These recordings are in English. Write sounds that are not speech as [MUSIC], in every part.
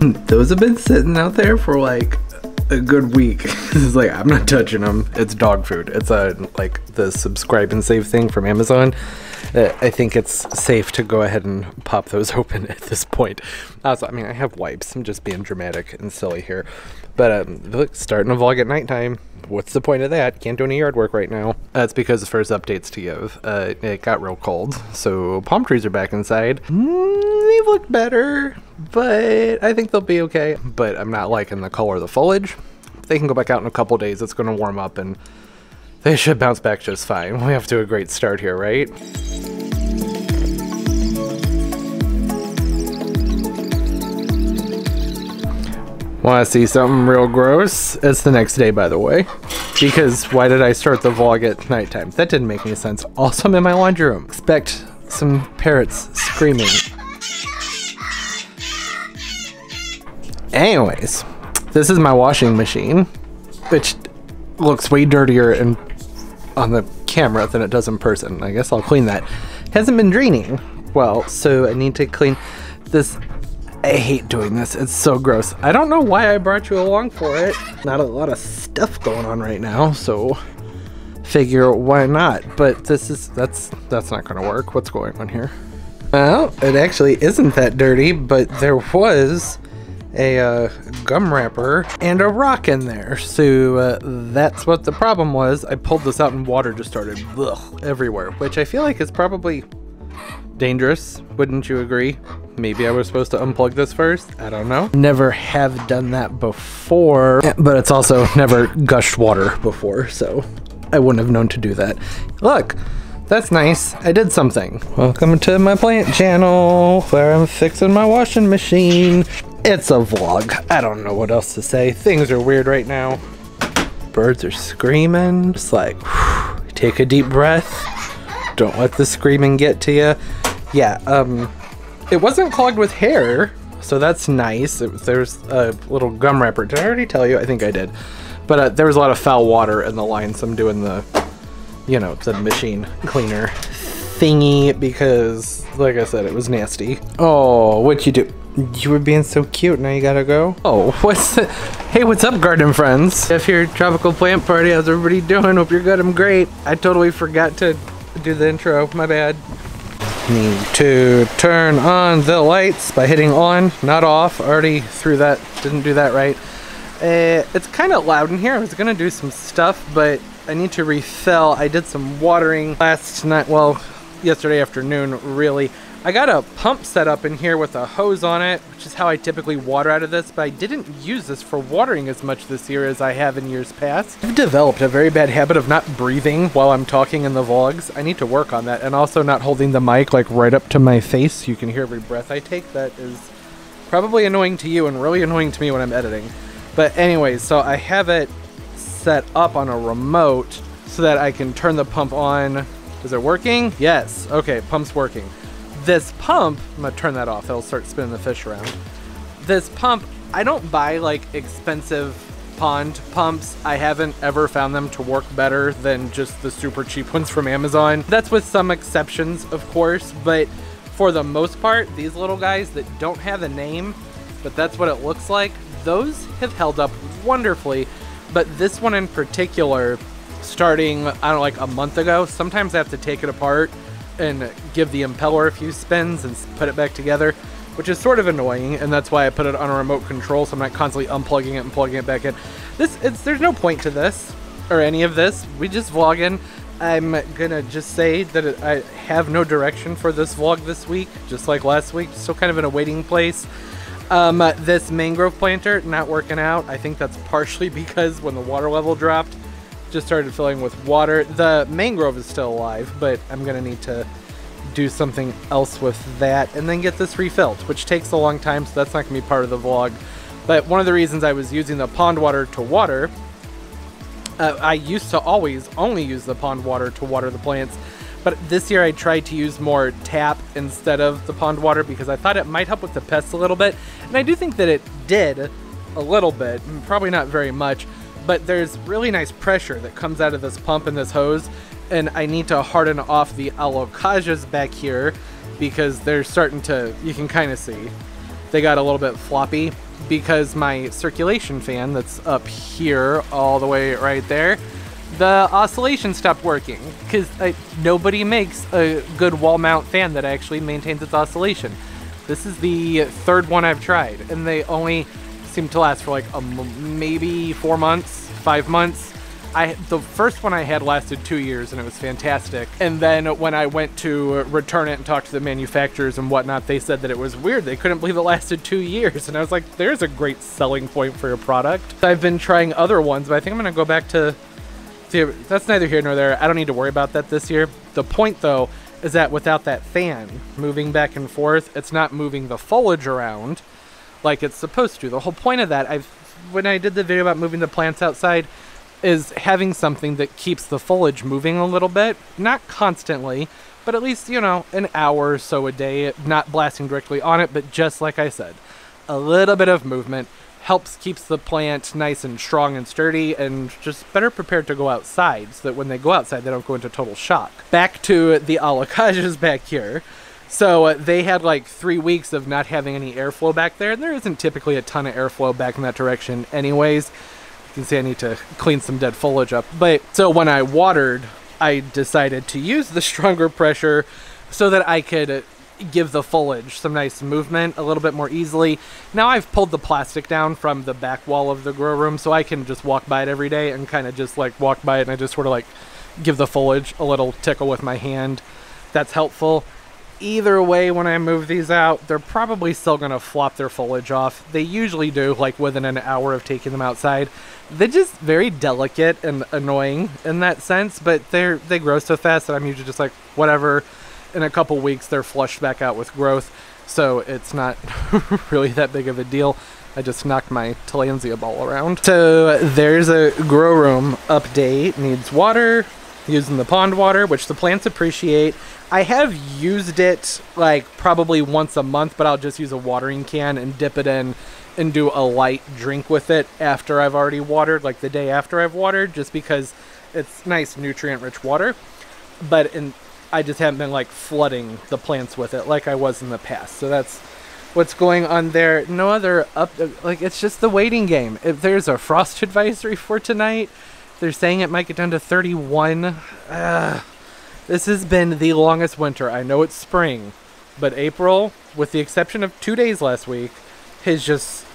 [LAUGHS] Those have been sitting out there for like a good week. [LAUGHS] it's like I'm not touching them. It's dog food. It's a like the subscribe and save thing from Amazon. Uh, I think it's safe to go ahead and pop those [LAUGHS] open at this point. Also, I mean, I have wipes. I'm just being dramatic and silly here. But um, look, starting a vlog at nighttime. What's the point of that? Can't do any yard work right now. That's because the first updates to give. Uh, it got real cold, so palm trees are back inside. Mm, they've looked better, but I think they'll be okay. But I'm not liking the color of the foliage. They can go back out in a couple days. It's going to warm up and they should bounce back just fine. We have to a great start here, right? Want to see something real gross? It's the next day, by the way. Because why did I start the vlog at nighttime? That didn't make any sense. Also, I'm in my laundry room. Expect some parrots screaming. Anyways, this is my washing machine, which looks way dirtier in, on the camera than it does in person. I guess I'll clean that. Hasn't been draining well, so I need to clean this I hate doing this. It's so gross. I don't know why I brought you along for it. Not a lot of stuff going on right now, so figure why not. But this is that's that's not gonna work. What's going on here? Well, it actually isn't that dirty, but there was a uh, gum wrapper and a rock in there. So uh, that's what the problem was. I pulled this out and water just started ugh, everywhere, which I feel like is probably dangerous. Wouldn't you agree? Maybe I was supposed to unplug this first. I don't know. Never have done that before, but it's also never gushed water before, so I wouldn't have known to do that. Look, that's nice. I did something. Welcome to my plant channel where I'm fixing my washing machine. It's a vlog. I don't know what else to say. Things are weird right now. Birds are screaming. Just like, whew, take a deep breath. Don't let the screaming get to you. Yeah, um, it wasn't clogged with hair, so that's nice. It, there's a little gum wrapper. Did I already tell you? I think I did. But uh, there was a lot of foul water in the line, so I'm doing the, you know, the machine cleaner thingy because, like I said, it was nasty. Oh, what you do? You were being so cute, now you gotta go? Oh, [LAUGHS] what's the... Hey, what's up, garden friends? If your tropical plant party, how's everybody doing? Hope you're good, I'm great. I totally forgot to do the intro, my bad. Need to turn on the lights by hitting on, not off. Already threw that, didn't do that right. Uh, it's kind of loud in here. I was gonna do some stuff, but I need to refill. I did some watering last night, well, yesterday afternoon, really. I got a pump set up in here with a hose on it, which is how I typically water out of this, but I didn't use this for watering as much this year as I have in years past. I've developed a very bad habit of not breathing while I'm talking in the vlogs. I need to work on that, and also not holding the mic like right up to my face so you can hear every breath I take. That is probably annoying to you and really annoying to me when I'm editing. But anyways, so I have it set up on a remote so that I can turn the pump on. Is it working? Yes. Okay, pump's working. This pump, I'm gonna turn that off, it'll start spinning the fish around. This pump, I don't buy like expensive pond pumps. I haven't ever found them to work better than just the super cheap ones from Amazon. That's with some exceptions, of course, but for the most part, these little guys that don't have a name, but that's what it looks like, those have held up wonderfully. But this one in particular, starting, I don't know, like a month ago, sometimes I have to take it apart and give the impeller a few spins and put it back together, which is sort of annoying, and that's why I put it on a remote control so I'm not constantly unplugging it and plugging it back in. This, it's, there's no point to this, or any of this. We just vlogging. I'm gonna just say that it, I have no direction for this vlog this week, just like last week, still kind of in a waiting place. Um, this mangrove planter not working out. I think that's partially [LAUGHS] because when the water level dropped, just started filling with water. The mangrove is still alive, but I'm gonna need to do something else with that and then get this refilled, which takes a long time, so that's not gonna be part of the vlog. But one of the reasons I was using the pond water to water, uh, I used to always only use the pond water to water the plants, but this year I tried to use more tap instead of the pond water because I thought it might help with the pests a little bit. And I do think that it did a little bit, probably not very much, but there's really nice pressure that comes out of this pump and this hose and I need to harden off the alocasias back here because they're starting to, you can kind of see, they got a little bit floppy because my circulation fan that's up here all the way right there, the oscillation stopped working because nobody makes a good wall mount fan that actually maintains its oscillation. This is the third one I've tried, and they only seem to last for like maybe four months, five months. I the first one I had lasted two years and it was fantastic. And then when I went to return it and talk to the manufacturers and whatnot, they said that it was weird. They couldn't believe it lasted two years, and I was like, "There's a great selling point for your product." I've been trying other ones, but I think I'm gonna go back to. See, that's neither here nor there. I don't need to worry about that this year. The point though is that without that fan moving back and forth, it's not moving the foliage around like it's supposed to. The whole point of that, I've when I did the video about moving the plants outside, is having something that keeps the foliage moving a little bit, not constantly, but at least you know an hour or so a day, not blasting directly on it, but just like I said, a little bit of movement helps keeps the plant nice and strong and sturdy and just better prepared to go outside so that when they go outside they don't go into total shock. Back to the [LAUGHS] alocasias back here. So uh, they had like three weeks of not having any airflow back there, and there isn't typically a ton of airflow back in that direction, anyways. You can see I need to clean some dead foliage up. But so when I watered, I decided to use the [LAUGHS] stronger pressure so that I could uh, give the foliage some nice movement a little bit more easily. Now I've pulled the plastic down from the back wall of the grow room so I can just walk by it every day and kind of just like walk by it and I just sort of like give the foliage a little tickle with my hand. That's helpful either way when I move these out, they're probably still going to flop their foliage off. They usually do, like within an hour of taking them outside. They're just very delicate and annoying in that sense, but they're they grow so fast that I'm usually just like, whatever. In a couple weeks, they're flushed back out with growth, so it's not [LAUGHS] really that big of a deal. I just knocked my Tillandsia ball around. So there's a grow room update. Needs water, using the pond water, which the plants appreciate. I have used it like probably once a month, but I'll just use a watering can and dip it in and do a light drink with it after I've already watered, like the day after I've watered, just because it's nice nutrient rich water. But in I just haven't been like flooding the plants with it like I was in the past. So that's what's going on there. No other up like it's just the waiting game. If there's a frost [LAUGHS] advisory for tonight, they're saying it might get down to 31. Uh, this has been the longest winter. I know it's spring, but April, with the exception of two days last week, has just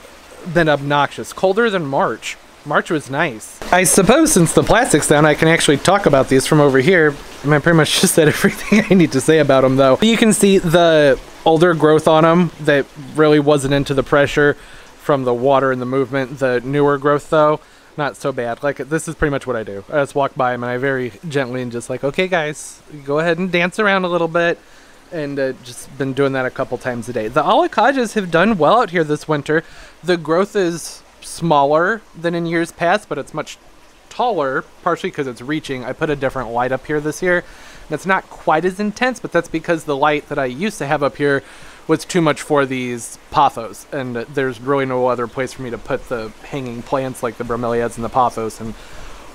been obnoxious. Colder than March. March was nice. I suppose since the plastic's down, I can actually talk about these from over here. I pretty much [LAUGHS] just said everything I need to say about them, though. You can see the older growth on them that really wasn't into the pressure from the water and the movement. The newer growth, though, not so bad. Like this is pretty much what I do. I just walk by them and I very gently and just like, okay, guys, go ahead and dance around a little bit, and uh, just been doing that a couple times a day. The alocasias have done well out here this winter. The growth is smaller than in years past, but it's much taller, partially because it's reaching. I put a different light up here this year, and it's not quite as intense, but that's because the light that I used to have up here was too much for these pothos, and there's really no other place for me to put the hanging plants like the bromeliads and the pothos and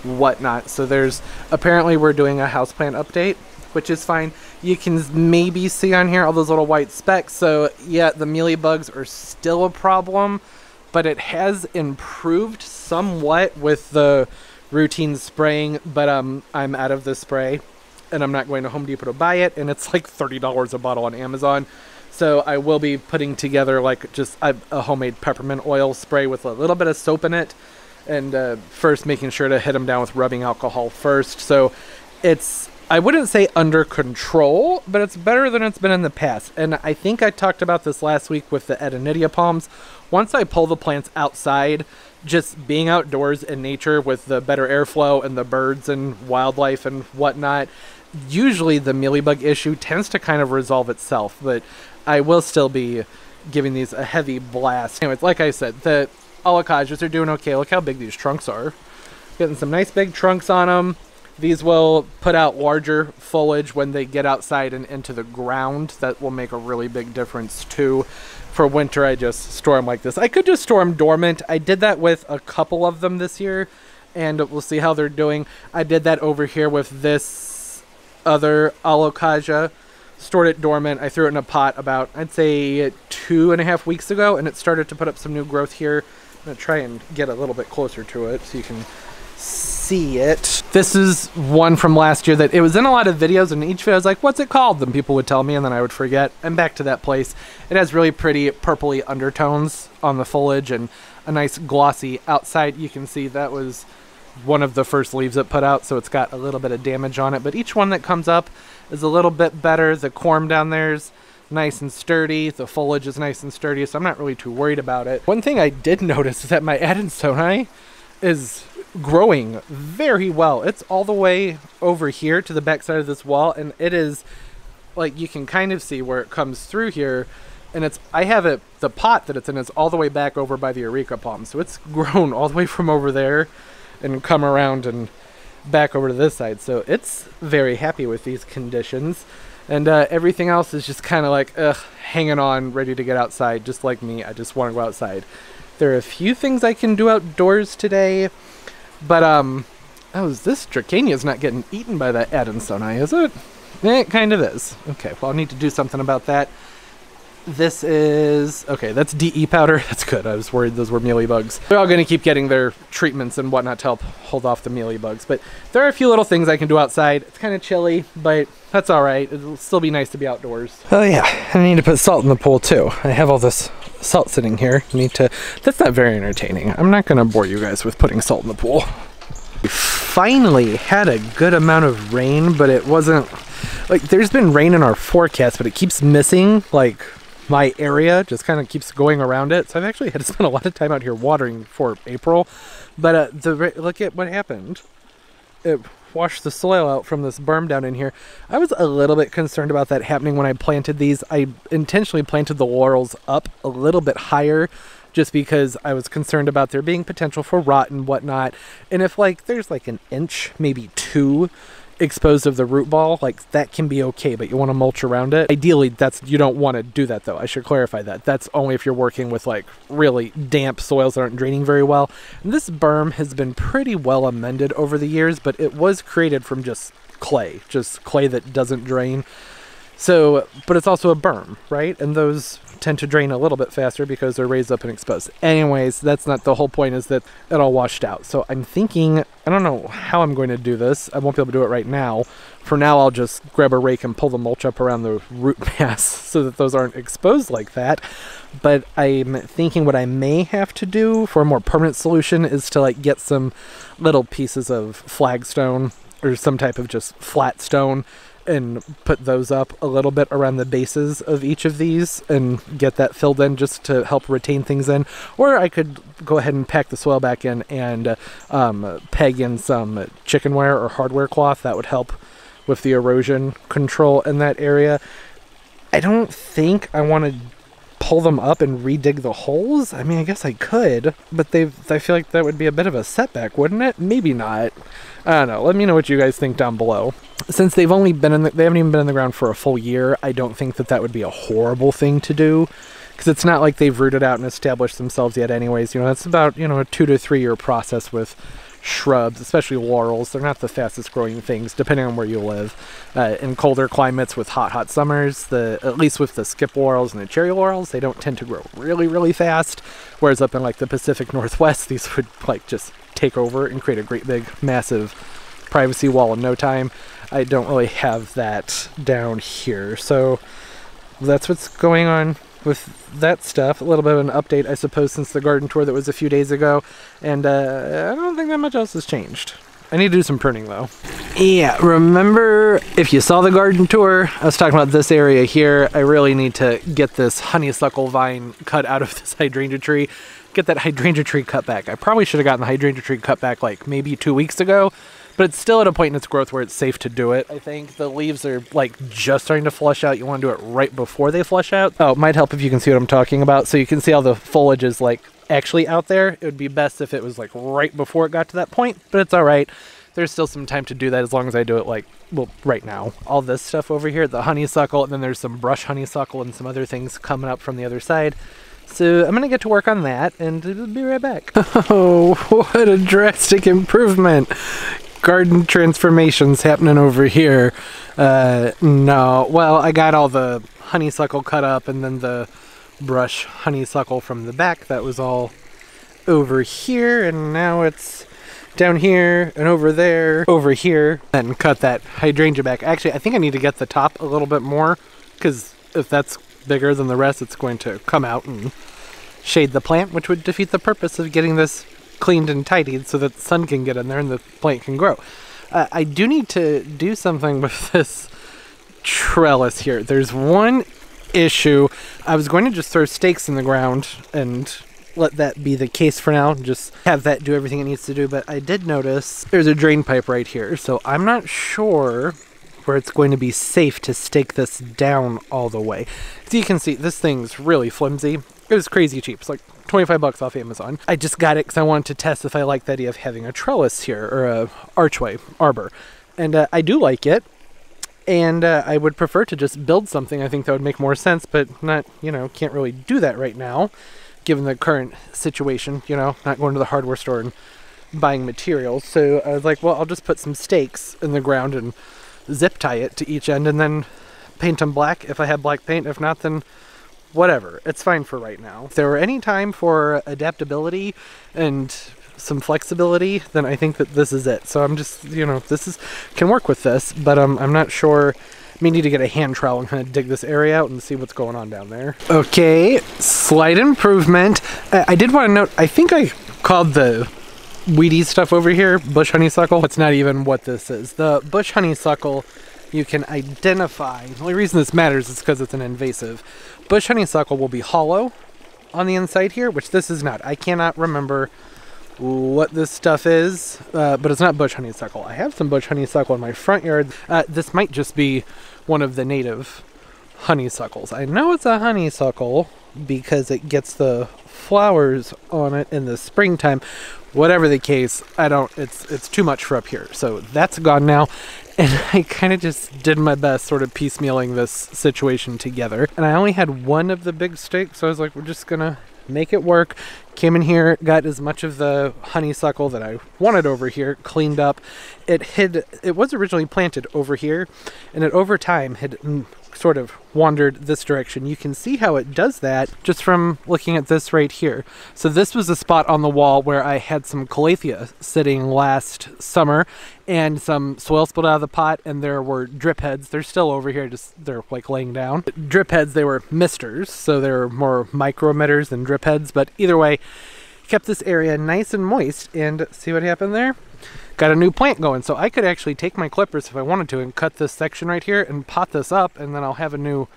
whatnot. So there's apparently we're doing a houseplant update, which is fine. You can maybe see on here all those little white specks. So yeah, the mealybugs are still a problem, but it has improved somewhat with the routine spraying. But um, I'm out of the spray, and I'm not going to Home Depot to buy it, and it's like thirty dollars a bottle on Amazon. So I will be putting together like just a, a homemade peppermint oil spray with a little bit of soap in it, and uh, first making sure to hit them down with rubbing alcohol first. So it's I wouldn't say under control, but it's better than it's been in the past. And I think I talked about this last week with the Adonidia palms. Once I pull the plants outside, just being outdoors in nature with the better airflow and the birds and wildlife and whatnot, usually the mealybug issue tends to kind of resolve itself. But I will still be giving these a heavy blast. Anyways, like I said, the alocasias are doing okay. Look how big these trunks are. Getting some nice big trunks on them. These will put out larger foliage when they get outside and into the ground. That will make a really big difference too. For winter, I just store them like this. I could just store them dormant. I did that with a couple of them this year, and we'll see how they're doing. I did that over here with this other alocasia stored it dormant. I threw it in a pot about, I'd say, two and a half weeks ago, and it started to put up some new growth here. I'm going to try and get a little bit closer to it so you can see it. This is one from last year that it was in a lot of videos, and each video I was like, what's it called? Then people would tell me, and then I would forget. I'm back to that place. It has really pretty purpley undertones on the foliage and a nice glossy outside. You can see that was one of the first leaves it put out, so it's got a little bit of damage on it. But each one that comes up is a little bit better. The corm down there's nice and sturdy. The foliage is nice and sturdy, so I'm not really too worried about it. One thing I did [LAUGHS] notice is that my Adansonii is growing very well. It's all the way over here to the back side of this wall, and it is like you can kind of see where it comes through here. And it's I have it the pot that it's in is all the way back over by the Areca palm, so it's [LAUGHS] grown all the way from over there and come around and back over to this side. So it's very happy with these conditions. And uh, everything else is just kind of like, ugh, hanging on, ready to get outside, just like me. I just want to go outside. There are a few things I can do outdoors today, but, um, oh, is this Dracaena's not getting eaten by that Adansonii, is it? It kind of is. Okay, well, I'll need to do something about that. This is okay. That's DE powder. [LAUGHS] That's good. I was worried those were mealy bugs. They're all going to keep getting their treatments and whatnot to help hold off the mealy bugs. But there are a few little things I can do outside. It's kind of chilly, but that's all right. It'll still be nice to be outdoors. Oh yeah, I need to put salt in the pool too. I have all this salt sitting here. I need to. That's not very entertaining. I'm not going to bore you guys with putting salt in the pool. We finally had a good amount of rain, but it wasn't like there's been rain in our forecast, but it keeps missing like my area just kind of keeps going around it. So I've actually had to [LAUGHS] spend a lot of time out here watering for April. But uh, the look at what happened. It washed the soil out from this berm down in here. I was a little bit concerned about that happening when I planted these. I intentionally planted the laurels up a little bit higher just because I was concerned about there being potential for rot and whatnot. And if like there's like an inch, maybe two exposed of the root ball, like that can be okay, but you want to mulch around it. Ideally, that's you don't want to do that though. I should clarify that. That's only if you're working with like really damp soils that aren't draining very well. And this berm has been pretty well amended over the years, but it was created from just clay, just clay that doesn't drain. So, but it's also a berm, right? And those tend to drain a little bit faster because they're raised up and exposed. Anyways, that's not the whole point is that it all washed out. So I'm thinking, I don't know how I'm going to do this. I won't be able to do it right now. For now, I'll just grab a rake and pull the mulch up around the root [LAUGHS] mass so that those aren't exposed like that. But I'm thinking what I may have to do for a more permanent solution is to like get some little pieces of flagstone or some type of just flat stone and put those up a little bit around the bases of each of these and get that filled in just to help retain things in. Or I could go ahead and pack the soil back in and um, peg in some chicken wire or hardware cloth. That would help with the erosion control in that area. I don't think I want to pull them up and redig the holes? I mean, I guess I could, but they've. I feel like that would be a bit of a setback, wouldn't it? Maybe not. I don't know. Let me know what you guys think down below. Since they've only been in the, they haven't even been in the ground for a full year, I don't think that that would be a horrible thing to do because it's not like they've rooted out and established themselves yet anyways. You know, it's about, you know, a 2 to 3 year process with shrubs, especially laurels. They're not the fastest growing things, depending on where you live. Uh, in colder climates with hot, hot summers, the at least with the skip laurels and the cherry laurels, they don't tend to grow really, really fast. Whereas up in like the Pacific Northwest, [LAUGHS] these would like just take over and create a great big massive privacy wall in no time. I don't really have that down here. So that's what's going on with that stuff. A little bit of an update, I suppose, since the garden tour that was a few days ago. And uh, I don't think that much else has changed. I need to do some pruning though. Yeah, remember if you saw the garden tour, I was talking about this area here. I really need to get this honeysuckle vine cut out of [LAUGHS] this hydrangea tree get that hydrangea tree cut back. I probably should have gotten the hydrangea tree cut back like maybe two weeks ago, but it's still at a point in its growth where it's safe to do it. I think the leaves are like just starting to flush out. You want to do it right before they flush out. Oh, it might help if you can see what I'm talking about. So you can see how the foliage is like actually out there. It would be best if it was like right before it got to that point, but it's all right. There's still some time to do that as long as I do it like, well, right now. All this stuff over here, the honeysuckle, and then there's some bush honeysuckle and some other things coming up from the other side. So I'm going to get to work on that and be right back. [LAUGHS] Oh, what a drastic improvement. garden transformations happening over here. Uh, no, well, I got all the honeysuckle cut up and then the bush honeysuckle from the back. That was all over here, and now it's down here and over there, over here, and cut that hydrangea back. Actually, I think I need to get the top a little bit more because if that's bigger than the rest, it's going to come out and shade the plant, which would defeat the purpose of getting this cleaned and tidied so that the sun can get in there and the plant can grow. Uh, I do need to do something [LAUGHS] with this trellis here. There's one issue. I was going to just throw stakes in the ground and let that be the case for now. Just have that do everything it needs to do. But I did notice there's a drain pipe right here. So I'm not sure where it's going to be safe to stake this down all the way. So you can see this thing's really flimsy. It was crazy cheap. It's like 25 bucks off Amazon. I just got it because I wanted to test if I like the idea of having a trellis here or a archway arbor. And uh, I do like it. And uh, I would prefer to just build something. I think that would make more sense, but not, you know, can't really do that right now given the current situation, you know, not going to the hardware store and buying materials. So I was like, well, I'll just put some stakes in the ground and zip tie it to each end and then paint them black if I have black paint. If not, then whatever. It's fine for right now. If there were any time for adaptability and some flexibility, then I think that this is it. So I'm just, you know, this is can work with this, but um, I'm not sure. I may need to get a hand trowel and kind of dig this area out and see what's going on down there. Okay, slight improvement. I, I did want to note, I think I called the weedy stuff over here bush honeysuckle. It's not even what this is. The bush honeysuckle you can identify. The only reason this matters is because it's an invasive. Bush honeysuckle will be hollow on the inside here, which this is not. I cannot remember what this stuff is, uh, but it's not bush honeysuckle. I have some bush honeysuckle in my front yard. Uh, this might just be one of the native honeysuckles. I know it's a honeysuckle because it gets the flowers on it in the springtime. Whatever the case, I don't it's it's too much for up here. So that's gone now. [LAUGHS] And I kind of just did my best sort of piecemealing this situation together. And I only had one of the big stakes, so I was like, we're just gonna make it work. Came in here, got as much of the honeysuckle that I wanted over here cleaned up. It hid, it was originally planted over here, and it over time had mm, sort of wandered this direction. You can see how it does that just from looking at this right here. So this was a spot on the wall where I had some calathea sitting last summer and some soil spilled out of the pot and there were drip heads. They're still over here, just they're like laying down. Drip heads, they were misters, so they're more micro emitters than drip heads, but either way, kept this area nice and moist and see what happened there? Got a new plant going. So I could actually take my clippers if I wanted to and cut this section right here and pot this up and then I'll have a new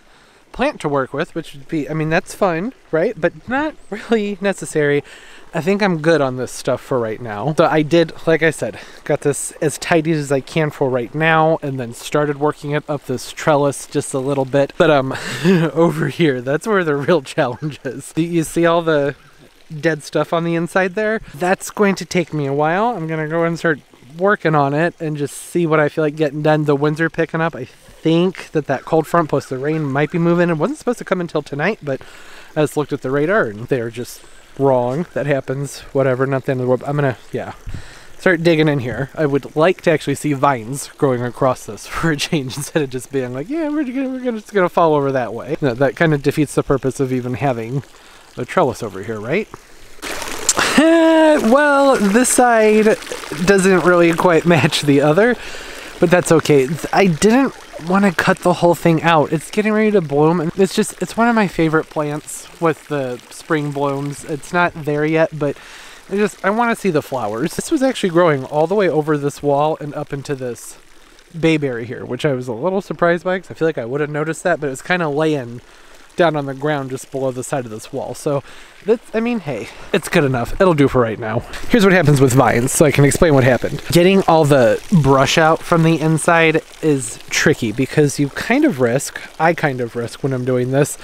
plant to work with, which would be, I mean, that's fun, right? But not [LAUGHS] really necessary. I think I'm good on this stuff for right now. So I did, like I said, got this as tidy as I can for right now and then started working it up this trellis just a little bit. But um, [LAUGHS] over here, that's where the real [LAUGHS] challenge is. You see all the dead stuff on the inside there? That's going to take me a while. I'm gonna go and start working on it and just see what I feel like getting done. The winds are picking up. I think that that cold front plus the rain might be moving. It wasn't supposed to come until tonight, but I just looked at the radar and they're just wrong. That happens. Whatever. Not the end of the world. I'm gonna yeah start digging in here. I would like to actually see vines growing across this [LAUGHS] for a change instead of just being like, yeah, we're, gonna, we're gonna, just gonna fall over that way. No, that kind of defeats the purpose of even having a trellis over here, right? [LAUGHS] well, this side doesn't really quite [LAUGHS] match the other, but that's okay. I didn't want to cut the whole thing out. It's getting ready to bloom, and it's just, it's one of my favorite plants with the spring blooms. It's not there yet, but I just, I want to see the flowers. This was actually growing all the way over this wall and up into this bayberry here, which I was a little surprised by because I feel like I would have noticed that, but it was kind of laying down on the ground just below the side of this wall. So that's, I mean, hey, it's good enough. It'll do for right now. Here's what happens with vines, so I can explain what happened. Getting all the brush out from the inside is tricky because you kind of risk, I kind of risk when I'm doing this,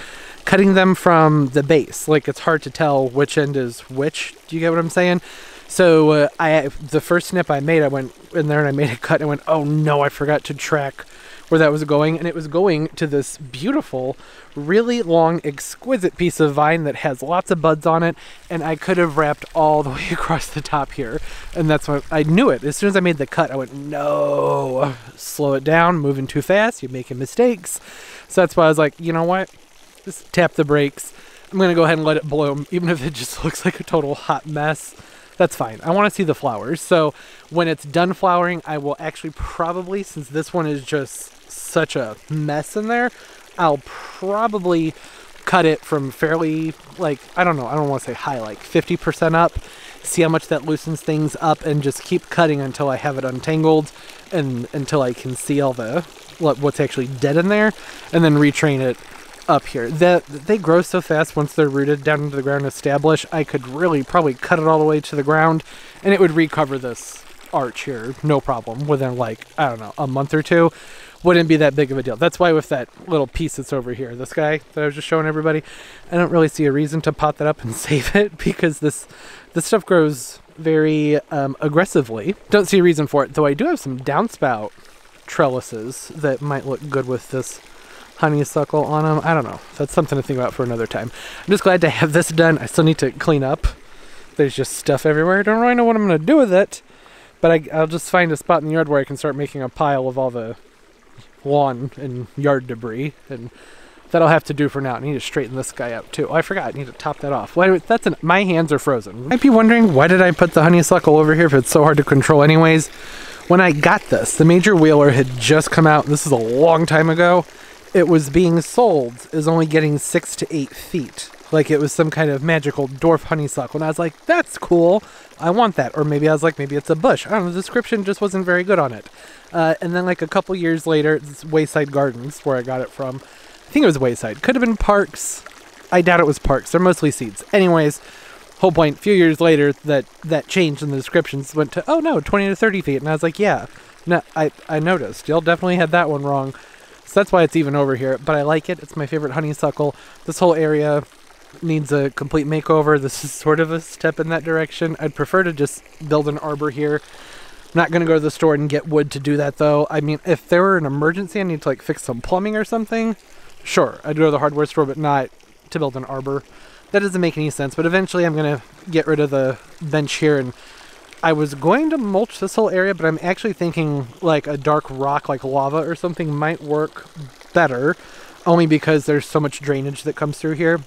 cutting them from the base. Like it's hard to tell which end is which. Do you get what I'm saying? So uh, I, the first snip I made, I went in there and I made a cut and went, oh no, I forgot to track where that was going, and it was going to this beautiful, really long, exquisite piece of vine that has lots of buds on it, and I could have wrapped all the [LAUGHS] way across the top here, and that's why I knew it. As soon as I made the cut, I went, no, slow it down, moving too fast, you're making mistakes. So that's why I was like, you know what, just tap the brakes. I'm gonna go ahead and let it bloom, even if it just [LAUGHS] looks like a total hot mess that's fine. I want to see the flowers. So when it's done flowering, I will actually probably, since this one is just such a mess in there, I'll probably cut it from fairly like I don't know, I don't want to say high, like 50% up. See how much that loosens things up and just keep cutting until I have it untangled and until I can see all the what's actually dead in there and then retrain it up here. That they grow so fast once they're rooted down into the ground established. I could really probably cut it all the way to the ground and it would recover this arch here, no problem, within like, I don't know, a month or two wouldn't be that big of a deal. That's why with that little piece that's over here, this guy that I was just showing everybody, I don't really see a reason to pot that up and [LAUGHS] save it because this this stuff grows very um, aggressively. Don't see a reason for it, though I do have some downspout trellises that might look good with this honeysuckle on them. I don't know. That's something to think about for another time. I'm just glad to have this done. I still need to clean up. There's just stuff everywhere. I don't really know what I'm going to do with it, but I, will just find a spot in the yard where I can start making a pile of all the lawn and yard debris, and that'll have to do for now. I need to straighten this guy up too. Oh, I forgot. I need to top that off. Why? That's an, my hands are frozen. You might be wondering why did I put the honeysuckle over here if it's so hard to control anyways. When I got this, the major wheeler had just come out. This is a long time ago. It was being sold as only getting six to eight feet. Like it was some kind of magical dwarf honeysuckle. And I was like, that's cool. I want that. Or maybe I was like, maybe it's a bush. I don't know. The description just wasn't very good on it. Uh, and then like a couple years later, it's Wayside Gardens where I got it from. I think it was Wayside. Could have been Parks. I doubt it was Parks. They're mostly seeds. Anyways, whole point. A few years later, that that changed in the descriptions went to oh no, 20 to 30 feet, and I was like, yeah, no, I I noticed. Y'all definitely had that one wrong. So that's why it's even over here. But I like it. It's my favorite honeysuckle. This whole area needs a complete makeover. This is sort of a step in that direction. I'd prefer to just build an arbor here. I'm not going to go to the store and get wood to do that though. I mean, if there were an emergency, I need to like fix some plumbing or something. Sure, I'd go to the hardware store, but not to build an arbor. That doesn't make any sense, but eventually I'm going to get rid of the bench here and I was going to mulch this whole area, but I'm actually thinking like a dark rock like lava or something might work better only because there's so much drainage that comes through here.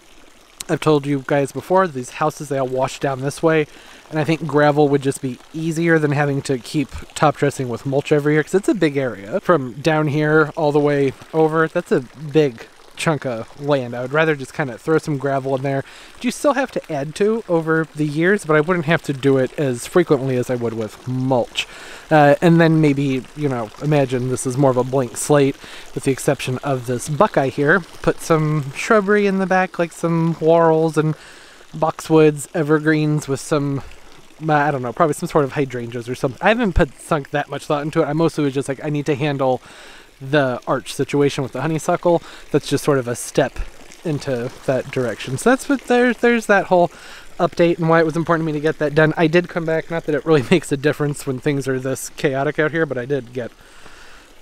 I've told you guys before, these houses, they all wash down this way. And I think gravel would just be easier than having to keep top dressing with mulch every year because it's a big area. From down here all the way over, that's a big chunk of land. I would rather just kind of throw some gravel in there. You still have to add to over the years, but I wouldn't have to do it as frequently as I would with mulch. Uh, and then maybe, you know, imagine this is more of a blank slate with the exception of this buckeye here. Put some shrubbery in the back, like some laurels and boxwoods, evergreens with some I don't know, probably some sort of hydrangeas or something. I haven't put sunk that much thought into it. I mostly was just like, I need to handle the arch situation with the honeysuckle. That's just sort of a step into that direction. So that's what there's there's that whole update and why it was important to me to get that done. I did come back, not that it really [LAUGHS] makes a difference when things are this chaotic out here, but I did get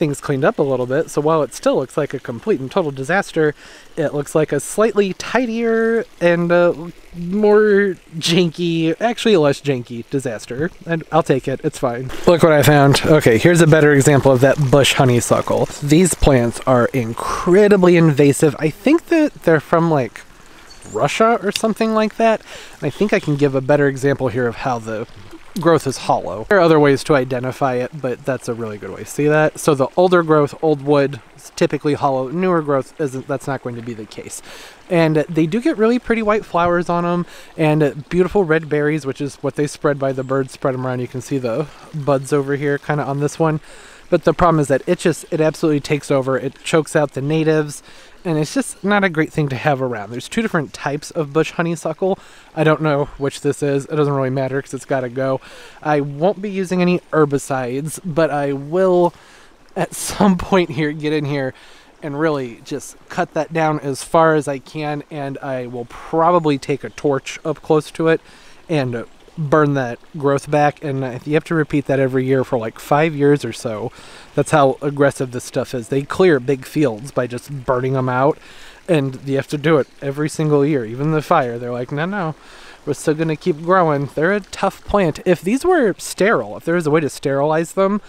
things cleaned up a little bit. So while it still looks like a complete and total disaster, it looks like a slightly tidier and uh, more janky, actually less janky disaster. And I'll take it, it's fine. Look what I found. Okay, here's a better example of that bush honeysuckle. These plants are incredibly invasive. I think that they're from like Russia or something like that. And I think I can give a better example here of how the growth is hollow. There are other ways to identify it, but that's a really good way. See that? So the older growth, old wood, is typically hollow. Newer growth isn't. That's not going to be the case. And they do get really pretty white flowers on them, and beautiful red berries, which is what they spread by the birds. Spread them around. You can see the buds over here, kind of on this one. But the problem is that it just it absolutely takes over. It chokes out the natives and it's just not a great thing to have around. There's two different types of bush honeysuckle. I don't know which this is. It doesn't really matter because it's got to go. I won't be using any herbicides, but I will at [LAUGHS] some point here get in here and really just cut that down as far as I can. And I will probably take a torch up close to it and burn that growth back, and you have to repeat that every year for like five years or so. That's how aggressive this stuff is. They clear big fields by just burning them out, and you have to do it every single year. Even the fire, they're like, no, no, we're still gonna keep growing. They're a tough plant. If these were sterile, if there was a way to sterilize them,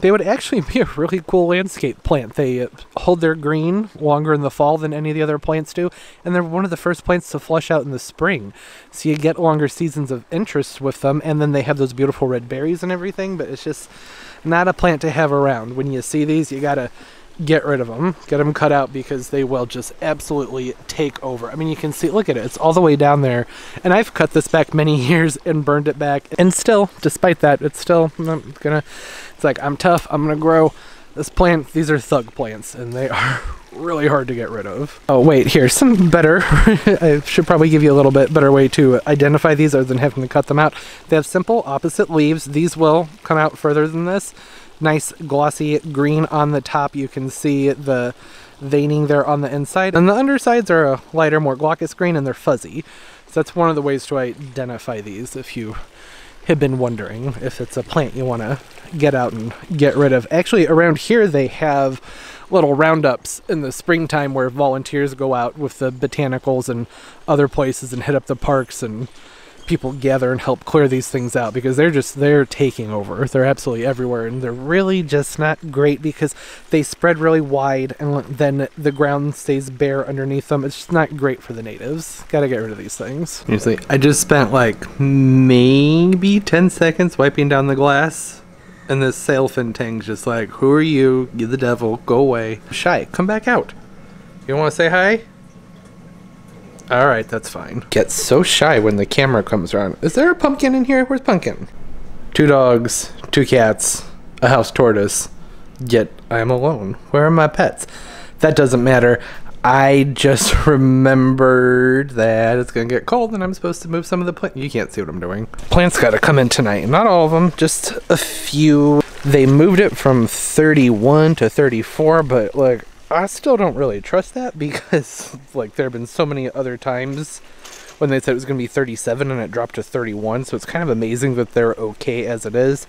they would actually be a really cool landscape plant. They hold their green longer in the fall than any of the other plants do, and they're one of the first plants to flush out in the spring. So you get longer seasons of interest with them, and then they have those beautiful red berries and everything, but it's just not a plant to have around. When you see these, you gotta get rid of them, get them cut out because they will just absolutely take over. I mean, you can see, look at it, it's all the way down there. And I've cut this back many [LAUGHS] years and burned it back. And still, despite that, it's still I'm gonna, it's like, I'm tough, I'm gonna grow this plant. These are thug plants and they [LAUGHS] are really hard to get rid of. Oh, wait, here, some better. [LAUGHS] I should probably give you a little bit better way to identify these other than having to cut them out. They have simple opposite leaves. These will come out further than this nice glossy green on the top. You can see the veining there on the inside. And the undersides are a lighter, more glaucous green and they're fuzzy. So that's one of the ways to identify these if you have been wondering if it's a plant you want to get out and get rid of. Actually, around here they have little roundups in the springtime where volunteers go out with the botanicals and other places and hit up the parks and people gather and help clear these things out because they're just they're taking over. They're absolutely everywhere and they're really just not great because they spread really wide and then the ground stays bare underneath them. It's just not great for the natives. Gotta get rid of these things. I just spent like maybe 10 seconds wiping down the glass and this sailfin tang's just like who are you? You the devil. Go away. Shy come back out. You want to say hi all right, that's fine. Get so shy when the camera comes around. Is there a pumpkin in here? Where's pumpkin? Two dogs, two cats, a house tortoise. Yet I am alone. Where are my pets? That doesn't matter. I just [LAUGHS] remembered that it's gonna get cold and I'm supposed to move some of the plant. You can't see what I'm doing. Plants gotta come in tonight. Not all of them, just a few. They moved it from 31 to 34, but like I still don't really trust that because [LAUGHS] like there have been so many other times when they said it was going to be 37 and it dropped to 31 so it's kind of amazing that they're okay as it is.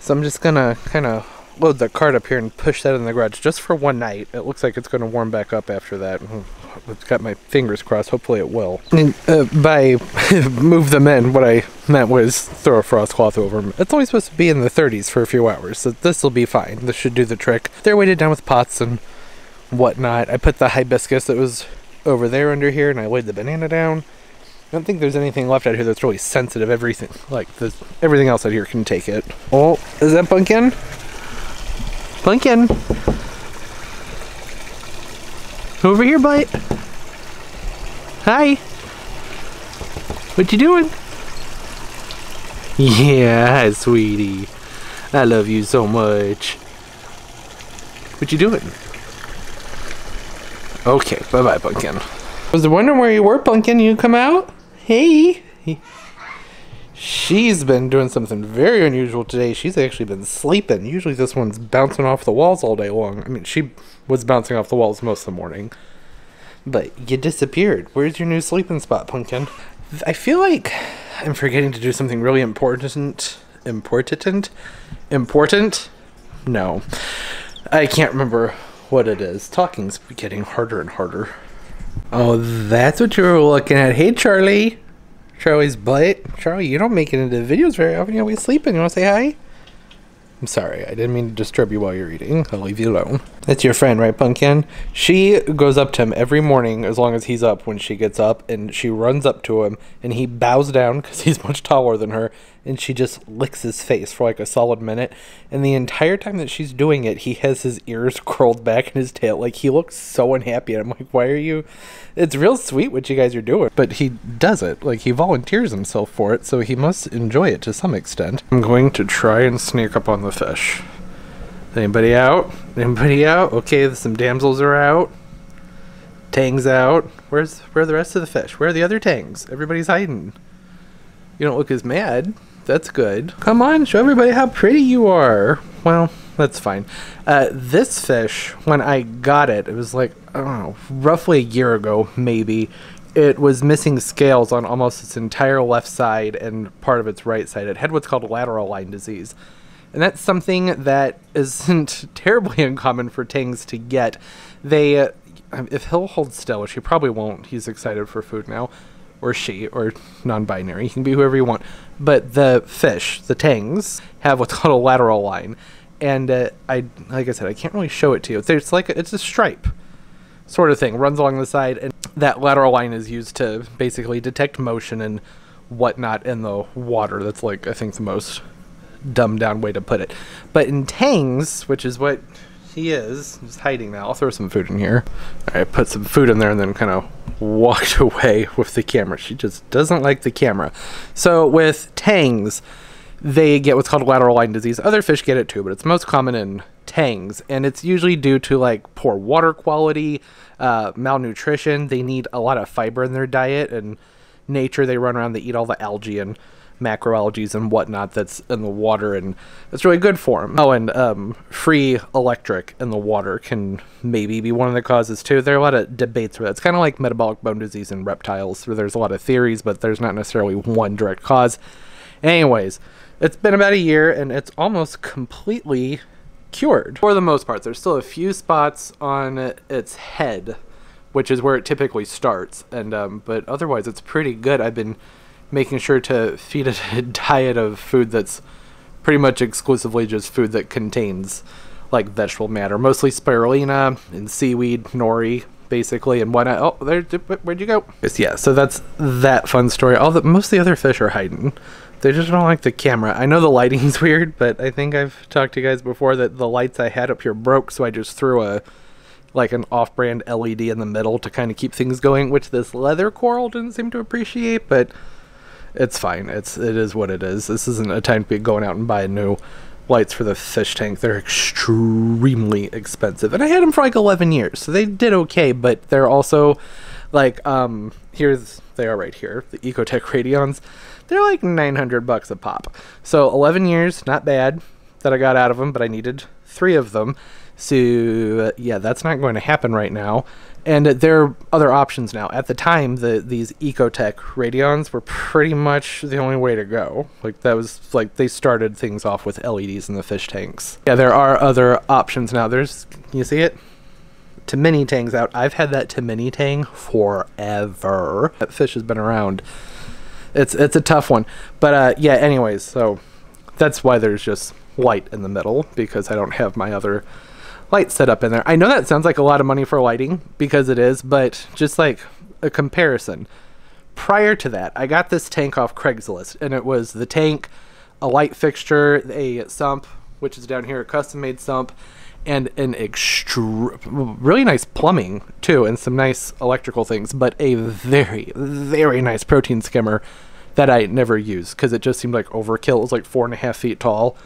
So i'm just gonna kind of load the cart up here and push that in the garage just for one night. It looks like it's going to warm back up after that. I've got my fingers crossed. Hopefully it will. And, uh, by [LAUGHS] move them in what i meant was throw a frost cloth over them it's only supposed to be in the 30s for a few hours so this will be fine. This should do the trick. They're weighted down with pots and whatnot. I put the hibiscus that was over there under here and I laid the banana down. I don't think there's anything left out here that's really sensitive. Everything, like, the, everything else out here can take it. Oh, is that Pumpkin? Pumpkin! Over here, bite. Hi. What you doing? Yeah, hi, sweetie. I love you so much. What you doing? Okay, bye bye, Pumpkin. I was wondering where you were, Pumpkin. You come out? Hey. She's been doing something very unusual today. She's actually been sleeping. Usually this one's bouncing off the walls all day long. I mean, she was bouncing off the walls most of the morning. But you disappeared. Where's your new sleeping spot, Pumpkin? I feel like I'm forgetting to do something really important. Important? Important? No. I can't remember what it is. Talking's getting harder and harder. Oh, that's what you were looking at. Hey, Charlie. Charlie's butt. Charlie, you don't make it into videos very often. You're always sleeping. You want to say hi? I'm sorry, I didn't mean to disturb you while you're eating. I'll leave you alone. That's your friend, right, Pumpkin? She goes up to him every morning as long as he's up when she gets up, and she runs up to him, and he bows down because he's [LAUGHS] much taller than her, and she just licks his face for like a solid minute. And the entire time that she's doing it, he has his ears [LAUGHS] curled back in his tail. Like, he looks so unhappy. And I'm like, why are you? It's real sweet what you guys are doing. But he does it. Like, he volunteers himself for it, so he must enjoy it to some extent. I'm going to try and sneak up on the fish. Anybody out? Anybody out? Okay, some damsels are out. Tang's out. Where's where are the rest of the fish? Where are the other tangs? Everybody's hiding. You don't look as mad. That's good. Come on, show everybody how pretty you are. Well, that's fine. Uh, this fish, when I got it, it was like, I don't know, roughly a year ago, maybe. it was missing scales on almost its entire left side and part of its right side. It had what's called lateral line disease. And that's something that isn't [LAUGHS] terribly uncommon for Tangs to get. They, uh, if he'll hold still, which he probably won't, he's excited for food now, or she, or non binary, You can be whoever you want. But the fish, the Tangs, have what's [LAUGHS] called a lateral line. And uh, I, like I said, I can't really show it to you. It's like a, it's a stripe sort of thing runs along the side and that lateral line is used to basically detect motion and whatnot in the water that's like i think the most dumbed down way to put it but in tangs which is what he is he's hiding now i'll throw some food in here i put some food in there and then kind of walked [LAUGHS] away with the camera. She just doesn't like the camera. So with tangs they get what's called lateral line disease. Other fish get it too but it's most common in tangs, and it's usually due to like poor water quality, uh, malnutrition. They need a lot of fiber in their diet, and nature. They run around, they eat all the algae and macroalgae and whatnot that's in the water, and it's really good for them. Oh, and um, free electric in the water can maybe be one of the causes too. There are a lot of debates where it's kind of like metabolic bone disease in reptiles, where there's a lot of theories, but there's not necessarily one direct cause. Anyways, it's been about a year, and it's almost completely cured for the most part. There's still a few spots on its head, which is where it typically starts, and um, but otherwise it's pretty good. I've been making sure to feed it a [LAUGHS] diet of food that's pretty much exclusively just food that contains like vegetable matter, mostly spirulina and seaweed, nori, basically, and whatnot. Oh, there, where'd you go? Yeah, so that's that fun story. All the most of the other fish are hiding. They just don't like the camera. I know the lighting's [LAUGHS] weird, but I think I've talked to you guys before that the lights I had up here broke, so I just threw a like an off-brand LED in the middle to kind of keep things going, which this leather coral didn't seem to appreciate, but it's fine. It's it is what it is. This isn't a time to be going out and buying new lights for the fish tank. They're extremely expensive, and I had them for like 11 years, so they did okay. But they're also like um here's they are right here, the Ecotech Radions they're like 900 bucks a pop. So 11 years, not bad that I got out of them, but I needed three of them. So uh, yeah, that's not going to happen right now. And there are other options now. At the time, the these Ecotech Radions were pretty much the only way to go. Like that was like they started things off with LEDs in the fish tanks. Yeah, there are other options now. There's you see it? Tomini Tang's out. I've had that Tomini Tang forever. That fish has been around it's it's a tough one. But uh, yeah, anyways, so that's why there's just light in the middle because I don't have my other light set up in there. I know that sounds like a lot of money for lighting because it is, but just like a comparison. Prior to that, I got this tank off Craigslist and it was the tank, a light fixture, a sump, which is down here, a custom made sump, and an extra really nice plumbing too and some nice electrical things but a very very nice protein skimmer that i never used because it just seemed like overkill it was like four and a half feet tall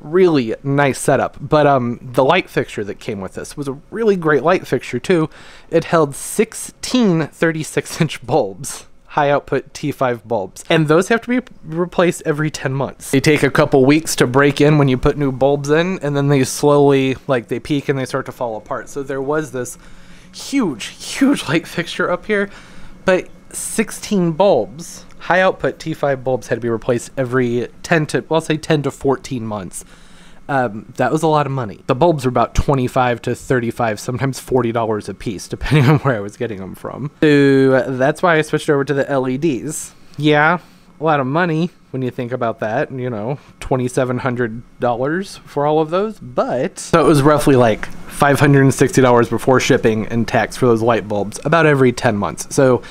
really nice setup but um the light fixture that came with this was a really great light fixture too it held 16 36 inch bulbs high output T5 bulbs. And those have to be replaced every 10 months. They take a couple weeks to break in when you put new bulbs in, and then they slowly, like, they peak and they start to fall apart. So there was this huge, huge [LAUGHS] light fixture up here, but 16 bulbs, high output T5 bulbs had to be replaced every 10 to, well, say 10 to 14 months um, that was a lot of money. The bulbs were about 25 to 35, sometimes $40 a piece, [LAUGHS] depending on where I was getting them from. So that's why I switched over to the LEDs. Yeah, a lot of money when you think about that, you know, $2,700 for all of those, but so it was roughly like $560 before shipping and tax for those light bulbs about every 10 months. So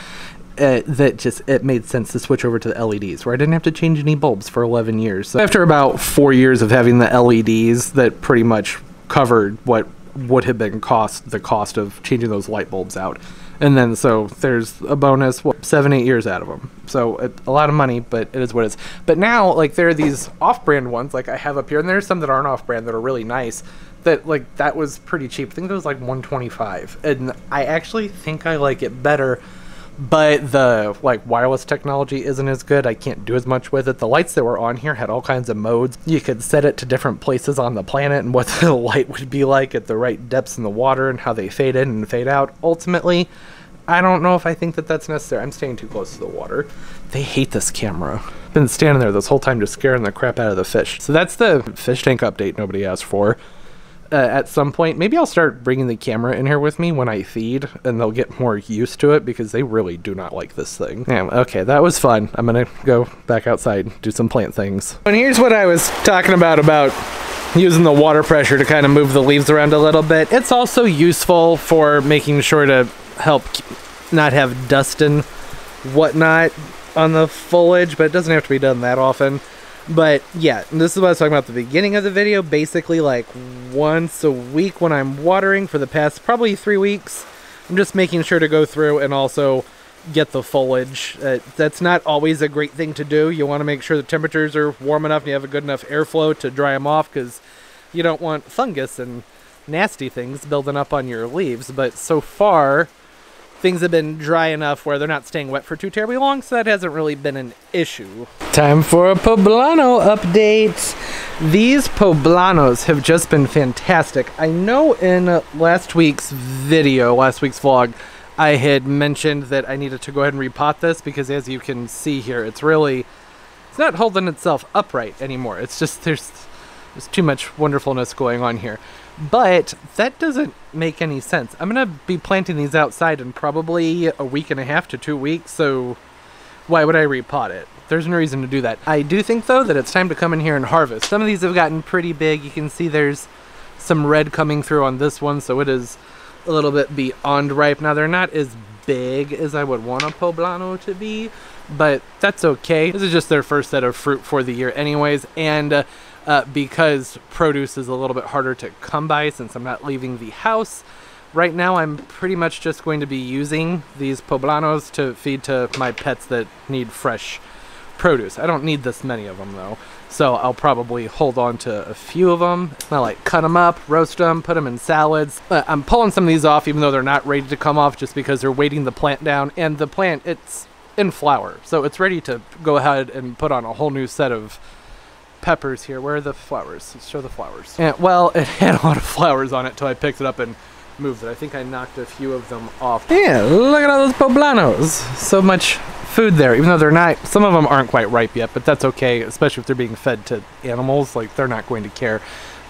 that just it made sense to switch over to the LEDs, where I didn't have to change any bulbs for 11 years. So after about four years of having the LEDs, that pretty much covered what would have been cost the cost of changing those light bulbs out. And then so there's a bonus, what, seven eight years out of them. So it, a lot of money, but it is what it is. But now like there are these off-brand ones, like I have up here, and there's some that aren't off-brand that are really nice. That like that was pretty cheap. I think it was like 125, and I actually think I like it better but the like wireless technology isn't as good. I can't do as much with it. The lights that were on here had all kinds of modes. You could set it to different places on the planet and what [LAUGHS] the light would be like at the right depths in the water and how they fade in and fade out. Ultimately, I don't know if I think that that's necessary. I'm staying too close to the water. They hate this camera. Been standing there this whole time just scaring the crap out of the fish. So that's the fish tank update nobody asked for. Uh, at some point, maybe I'll start bringing the camera in here with me when I feed, and they'll get more used to it because they really do not like this thing. Yeah, okay, that was fun. I'm gonna go back outside, do some plant things. And here's what I was talking about about using the water pressure to kind of move the leaves around a little bit. It's also useful for making sure to help not have dust and whatnot on the foliage, but it doesn't have to be done that often. But yeah, this is what I was talking about at the beginning of the video. Basically, like once a week when I'm watering for the past probably three weeks, I'm just making sure to go through and also get the foliage. Uh, that's not always a great thing to do. You want to make sure the temperatures are warm enough and you have a good enough airflow to dry them off because you don't want fungus and nasty things building up on your leaves. But so far, things have been dry enough where they're not staying wet for too terribly long, so that hasn't really been an issue. Time for a poblano update. These poblanos have just been fantastic. I know in last week's video, last week's vlog, I had mentioned that I needed to go ahead and repot this because as you can see here, it's really, it's not holding itself upright anymore. It's just, there's, there's too much wonderfulness going on here. But that doesn't make any sense. I'm going to be planting these outside in probably a week and a half to two weeks, so why would I repot it? There's no reason to do that. I do think, though, that it's time to come in here and harvest. Some of these have gotten pretty big. You can see there's some red coming through on this one, so it is a little bit beyond ripe. Now, they're not as big as I would want a poblano to be, but that's okay. This is just their first set of fruit for the year anyways, and uh, uh, because produce is a little bit harder to come by since I'm not leaving the house. Right now I'm pretty much just going to be using these poblanos to feed to my pets that need fresh produce. I don't need this many of them though, so I'll probably hold on to a few of them. I like cut them up, roast them, put them in salads. Uh, I'm pulling some of these off even though they're not ready to come off just because they're weighting the plant down and the plant, it's in flower, so it's ready to go ahead and put on a whole new set of peppers here. Where are the flowers? Let's show the flowers. And, well, it [LAUGHS] had a lot of flowers on it till I picked it up and moved it. I think I knocked a few of them off. Yeah, look at all those poblanos. So much food there, even though they're not, some of them aren't quite ripe yet, but that's okay, especially if they're being fed to animals. Like, they're not going to care.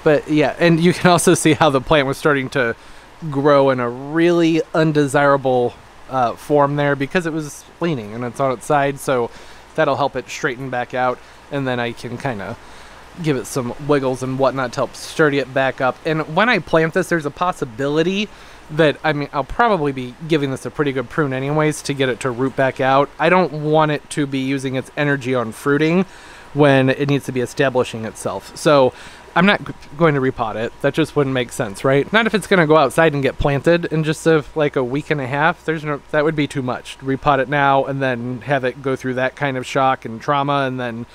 But yeah, and you can [LAUGHS] also see how the plant was starting to grow in a really undesirable uh, form there because it was leaning and it's on its side. So that'll help it straighten back out and then I can kind of give it some wiggles and whatnot to help sturdy it back up. And when I plant this, there's a possibility that, I mean, I'll probably be giving this a pretty good prune anyways to get it to root back out. I don't want it to be using its energy on fruiting when it needs to be establishing itself. So I'm not going to repot it. That just wouldn't make sense, right? Not if it's going to go outside and get planted in just a, like a week and a half. There's no that would be too much. Repot it now and then have it go through that kind of shock and trauma and then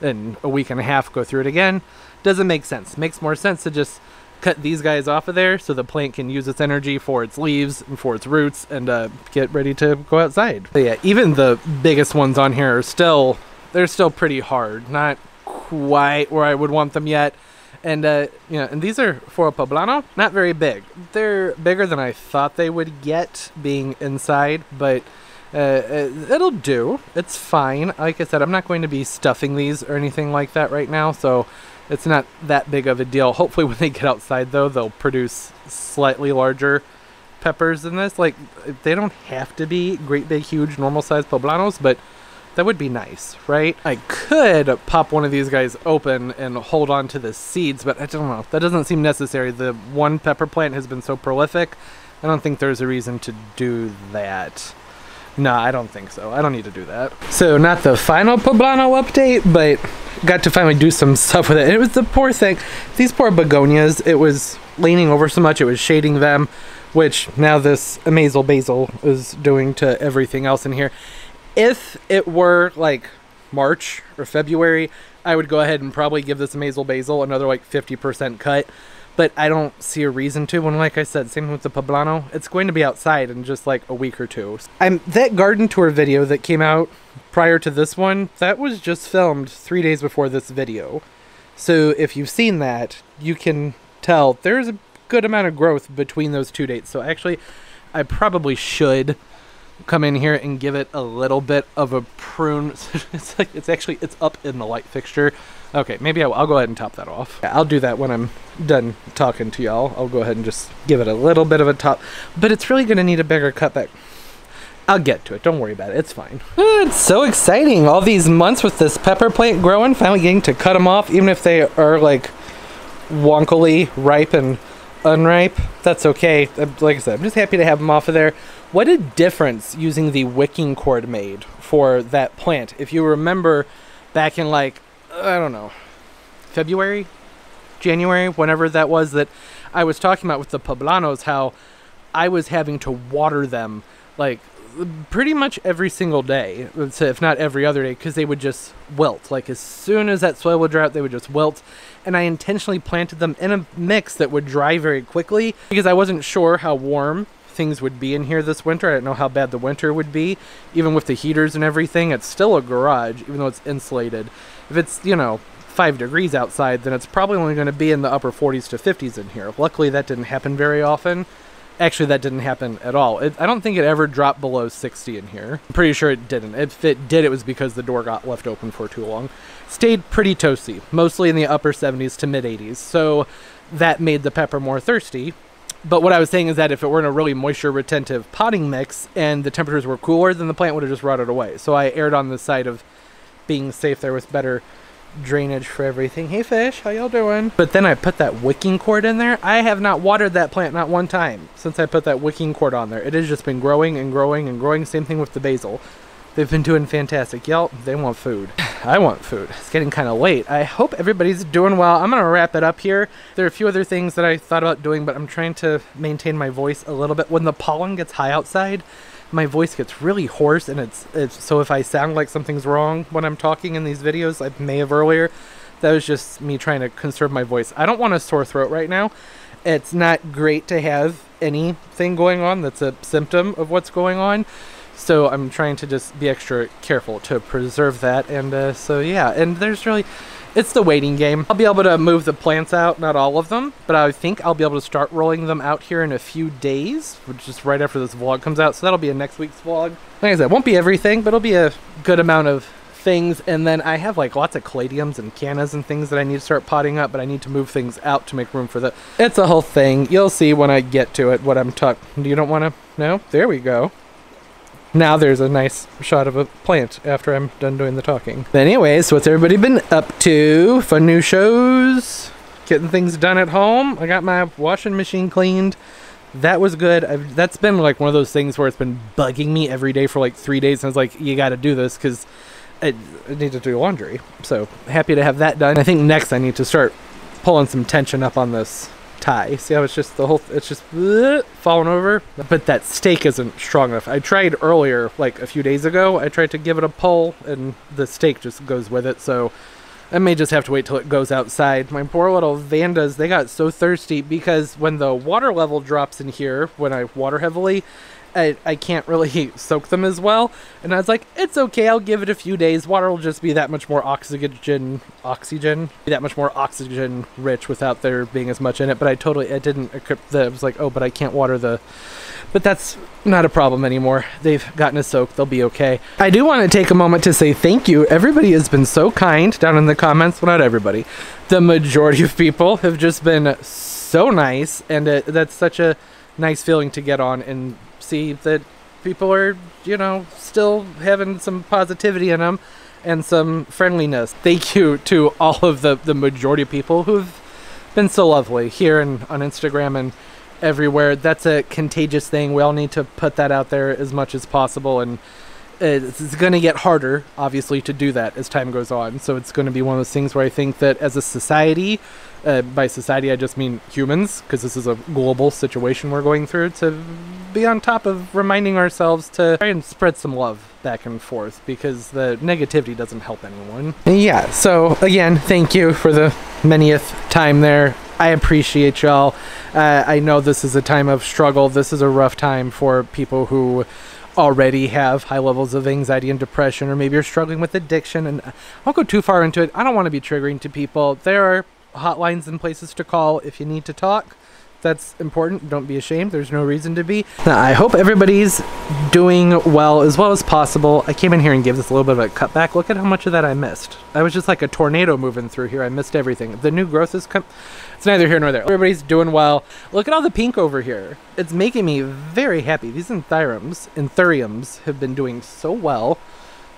in a week and a half go through it again. Doesn't make sense. Makes more sense to just cut these guys off of there so the plant can use its energy for its leaves and for its roots and uh, get ready to go outside. But yeah, even the biggest ones on here are still, they're still pretty hard. Not quite where I would want them yet. And, uh, you know, and these are for a poblano, not very big. They're bigger than I thought they would get being inside, but uh, uh, it'll do. It's fine. Like I said, I'm not going to be stuffing these or anything like that right now, so it's not that big of a deal. Hopefully [LAUGHS] when they get outside, though, they'll produce slightly larger peppers than this. Like, they don't have to be great, big, huge, normal-sized poblanos, but that would be nice, right? I could pop one of these guys open and hold on to the seeds, but I don't know. That doesn't seem necessary. The one pepper plant has been so prolific. I don't think there's a reason to do that. No, I don't think so. I don't need to do that. So not the final Poblano update, but got to finally do some stuff with it. It was the poor thing. These poor begonias, it was leaning over so much, it was shading them, which now this Amazel Basil is doing to everything else in here. If it were like March or February, I would go ahead and probably give this Amazel Basil another like 50% cut but I don't see a reason to. When, like I said, same with the poblano, it's going to be outside in just like a week or two. I'm that garden tour video that came out prior to this one. That was just filmed three days before this video. So if you've seen that, you can tell there's a good amount of growth between those two dates. So actually, I probably should come in here and give it a little bit of a prune. [LAUGHS] it's like it's actually it's up in the light fixture. Okay, maybe I'll, I'll go ahead and top that off. I'll do that when I'm done talking to y'all. I'll go ahead and just give it a little bit of a top, but it's really gonna need a bigger cutback. I'll get to it. Don't worry about it. It's fine. [LAUGHS] It's so exciting. All these months with this pepper plant growing, finally getting to cut them off, even if they are like wonkily ripe and unripe. That's okay. Uh, like I said, I'm just happy to have them off of there. What a difference using the wicking cord made for that plant. If you remember back in like, I don't know, February, January, whenever that was that I was talking about with the poblanos, how I was having to water them like pretty much every single day, if not every other day, because they would just wilt. Like as soon as that soil would dry out, they would just wilt. And I intentionally planted them in a mix that would dry very quickly because I wasn't sure how warm things would be in here this winter. I didn't know how bad the winter would be. Even with the heaters and everything, it's still a garage, even though it's insulated. If it's, you know, five degrees outside, then it's probably only going to be in the upper 40s to 50s in here. Luckily, that didn't happen very often. Actually, that didn't happen at all. It, I don't think it ever dropped below 60 in here. I'm pretty sure it didn't. If it did, it was because the door got left open for too long. Stayed pretty toasty, mostly in the upper 70s to mid 80s. So that made the pepper more thirsty. But what I was saying is that if it were in a really moisture retentive potting mix and the temperatures were cooler, then the plant would have just rotted away. So I aired on the side of being safe there with better drainage for everything. Hey fish, how y'all doing? But then I put that wicking cord in there. I have not watered that plant not one time since I put that wicking cord on there. It has just been growing and growing and growing. Same thing with the basil. They've been doing fantastic. Y'all, they want food. [SIGHS] I want food. It's getting kind of late. I hope everybody's doing well. I'm going to wrap it up here. There are a few other things that I thought about doing, but I'm trying to maintain my voice a little bit. When the pollen gets high outside, my voice gets really hoarse and it's, it's so if I sound like something's wrong when I'm talking in these videos, I may have earlier, that was just me trying to conserve my voice. I don't want a sore throat right now. It's not great to have anything going on that's a symptom of what's going on. So I'm trying to just be extra careful to preserve that. And uh, so, yeah, and there's really, it's the waiting game. I'll be able to move the plants out, not all of them, but I think I'll be able to start rolling them out here in a few days, which is right after this vlog comes out. So that'll be a next week's vlog. Like I said, won't be everything, but it'll be a good amount of things. And then I have like lots of caladiums and cannas and things that I need to start potting up, but I need to move things out to make room for that. It's a whole thing. You'll see when I get to it what I'm talking. You don't want to know? There we go. Now there's a nice shot of a plant after I'm done doing the talking. But anyways, what's everybody been up to? Fun new shows? Getting things done at home? I got my washing machine cleaned. That was good. I've, that's been like one of those things where it's been bugging me every day for like three days. And I was like, you got to do this because I, I need to do laundry. So happy to have that done. I think next I need to start pulling some tension up on this tie. See how it's just the whole, it's just uh, falling over. But that stake isn't strong enough. I tried earlier, like a few days ago, I tried to give it a pull and the stake just goes with it. So I may just have to wait till it goes outside. My poor little Vandas, they got so thirsty because when the water level drops in here, when I water heavily, I, I can't really [LAUGHS] soak them as well. And I was like, it's okay, I'll give it a few days. Water will just be that much more oxygen, oxygen, that much more oxygen rich without there being as much in it. But I totally, I didn't equip the, I was like, oh, but I can't water the, but that's not a problem anymore. They've gotten a soak, they'll be okay. I do want to take a moment to say thank you. Everybody has been so kind down in the comments. Well, not everybody. The majority of people have just been so nice. And it, that's such a nice feeling to get on and see that people are, you know, still having some positivity in them and some friendliness. Thank you to all of the, the majority of people who've been so lovely here and on Instagram and everywhere. That's a contagious thing. We all need to put that out there as much as possible. And it's going to get harder, obviously, to do that as time goes on. So it's going to be one of those things where I think that as a society, uh, by society I just mean humans, because this is a global situation we're going through, to be on top of reminding ourselves to try and spread some love back and forth because the negativity doesn't help anyone. Yeah, so again, thank you for the manyth time there. I appreciate y'all. Uh, I know this is a time of struggle. This is a rough time for people who already have high levels of anxiety and depression, or maybe you're struggling with addiction. And I won't go too far into it. I don't want to be triggering to people. There are hotlines and places to call if you need to talk. That's important. Don't be ashamed. There's no reason to be. Now, I hope everybody's doing well as well as possible. I came in here and gave this a little bit of a cutback. Look at how much of that I missed. I was just like a tornado moving through here. I missed everything. The new growth is come. It's neither here nor there. Everybody's doing well. Look at all the pink over here. It's making me very happy. These anthuriums, anthuriums have been doing so well.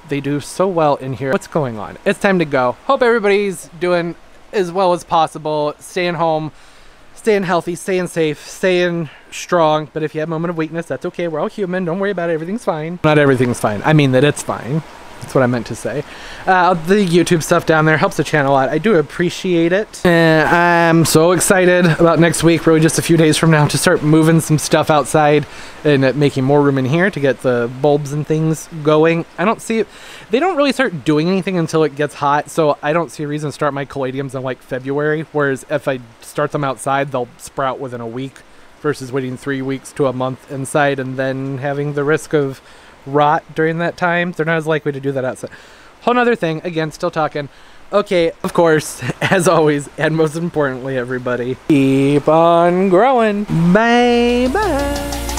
They do so well in here. What's going on? It's time to go. Hope everybody's doing as well as possible. Staying home staying healthy, staying safe, staying strong. But if you have a moment of weakness, that's okay. We're all human. Don't worry about it. Everything's fine. Not everything's fine. I mean that it's fine. That's what I meant to say. Uh, the YouTube stuff down there helps the channel a lot. I do appreciate it. And I'm so excited about next week, really just a few days from now, to start moving some stuff outside and uh, making more room in here to get the bulbs and things going. I don't see it. They don't really start doing anything until it gets hot, so I don't see a reason to start my caladiums in like February, whereas if I start them outside, they'll sprout within a week versus waiting three weeks to a month inside and then having the risk of rot during that time. They're not as likely to do that outside. Whole nother thing. Again, still talking. Okay, of course, [LAUGHS] as always, and most importantly, everybody, keep on growing. Bye bye.